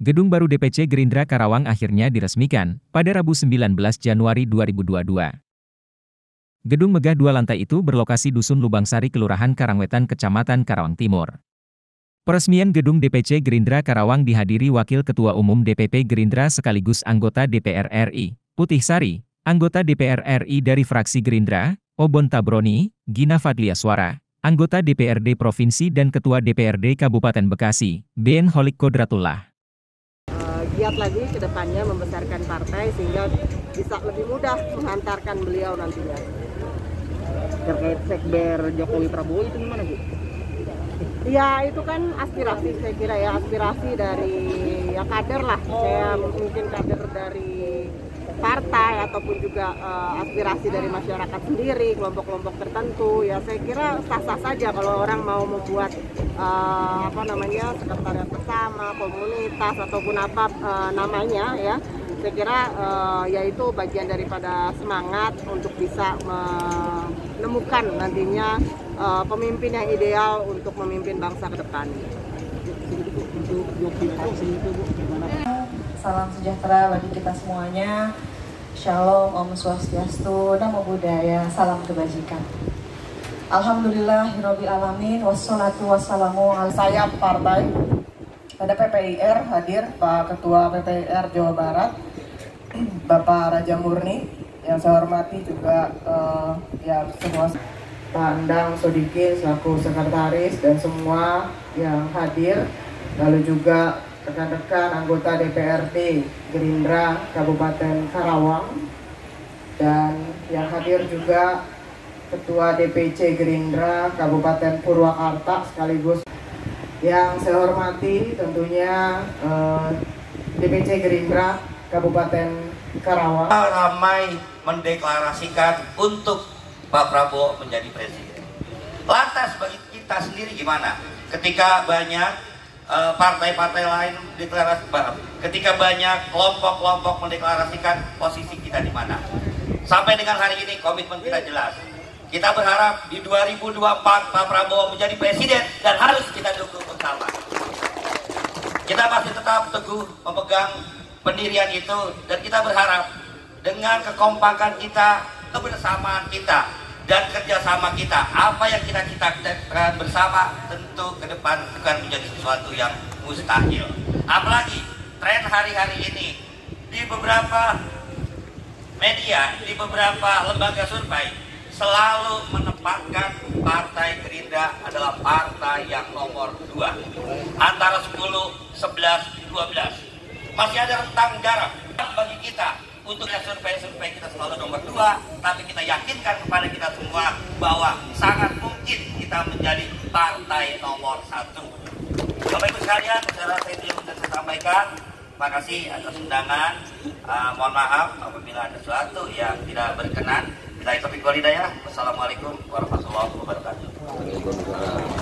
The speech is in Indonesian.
Gedung baru DPC Gerindra Karawang akhirnya diresmikan pada Rabu 19 Januari 2022. Gedung megah dua lantai itu berlokasi Dusun Lubang Sari, Kelurahan Karangwetan, Kecamatan Karawang Timur. Peresmian gedung DPC Gerindra Karawang dihadiri Wakil Ketua Umum DPP Gerindra sekaligus anggota DPR RI, Putih Sari, anggota DPR RI dari fraksi Gerindra, Obon Tabroni, Gina Fadlia Suara, anggota DPRD Provinsi dan Ketua DPRD Kabupaten Bekasi, Ben Holik Kodratullah giat lagi ke depannya membesarkan partai sehingga bisa lebih mudah menghantarkan beliau nantinya. Terkait sekber Jokowi Prabowo itu gimana Bu? Ya itu kan aspirasi saya kira ya aspirasi dari ya kader lah saya mungkin kader dari partai ataupun juga uh, aspirasi dari masyarakat sendiri kelompok-kelompok tertentu ya saya kira sah-sah saja kalau orang mau membuat uh, apa namanya sekretariat bersama komunitas ataupun apa uh, namanya ya saya kira uh, yaitu bagian daripada semangat untuk bisa menemukan nantinya uh, pemimpin yang ideal untuk memimpin bangsa ke depan. Salam sejahtera bagi kita semuanya. Shalom, Om Swastiastu, Namo Buddhaya, Salam Kebajikan. Alhamdulillah, Hirobil Alamin, Wassalatu wassalamu ala saya partai. Ada PPIR hadir, Pak Ketua PPIR Jawa Barat, Bapak Raja Murni, yang saya hormati juga uh, ya semua Pak Andang Sodikin selaku sekretaris dan semua yang hadir, lalu juga rekan-rekan anggota DPRD Gerindra Kabupaten Karawang dan yang hadir juga Ketua DPC Gerindra Kabupaten Purwakarta sekaligus yang saya hormati tentunya eh, DPC Gerindra Kabupaten Karawang ramai mendeklarasikan untuk Pak Prabowo menjadi presiden. Lantas bagi kita sendiri gimana? Ketika banyak partai-partai uh, lain deklarasi ketika banyak kelompok-kelompok mendeklarasikan posisi kita di mana. Sampai dengan hari ini komitmen kita jelas. Kita berharap di 2024 Pak Prabowo menjadi presiden dan harus kita dukung bersama. Kita masih tetap teguh memegang pendirian itu dan kita berharap dengan kekompakan kita, kebersamaan kita, dan kerjasama kita. Apa yang kita cita-citakan bersama tentu ke depan bukan menjadi sesuatu yang mustahil. Apalagi tren hari-hari ini di beberapa media di beberapa lembaga survei selalu menempatkan partai Gerindra adalah partai yang nomor 2 antara 10, 11, 12 masih ada rentang jarak bagi kita untuk survei-survei kita selalu nomor dua, tapi kita yakinkan kepada kita semua bahwa sangat mungkin kita menjadi partai nomor satu. Bapak Ibu sekalian, saya itu yang bisa saya sampaikan. Terima kasih atas undangan. Uh, mohon maaf apabila ada sesuatu yang tidak berkenan. Bila itu. Wassalamualaikum warahmatullahi wabarakatuh.